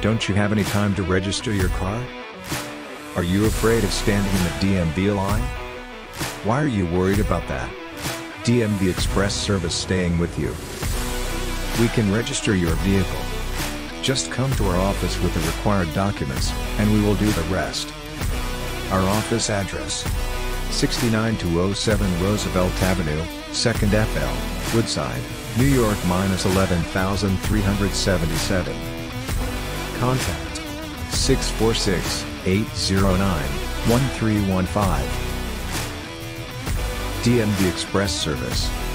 Don't you have any time to register your car? Are you afraid of standing in the DMV line? Why are you worried about that? DMV Express Service staying with you. We can register your vehicle. Just come to our office with the required documents, and we will do the rest. Our office address 69207 Roosevelt Avenue, 2nd FL, Woodside, New York 11377. Contact 646 809 1315. DMV Express Service.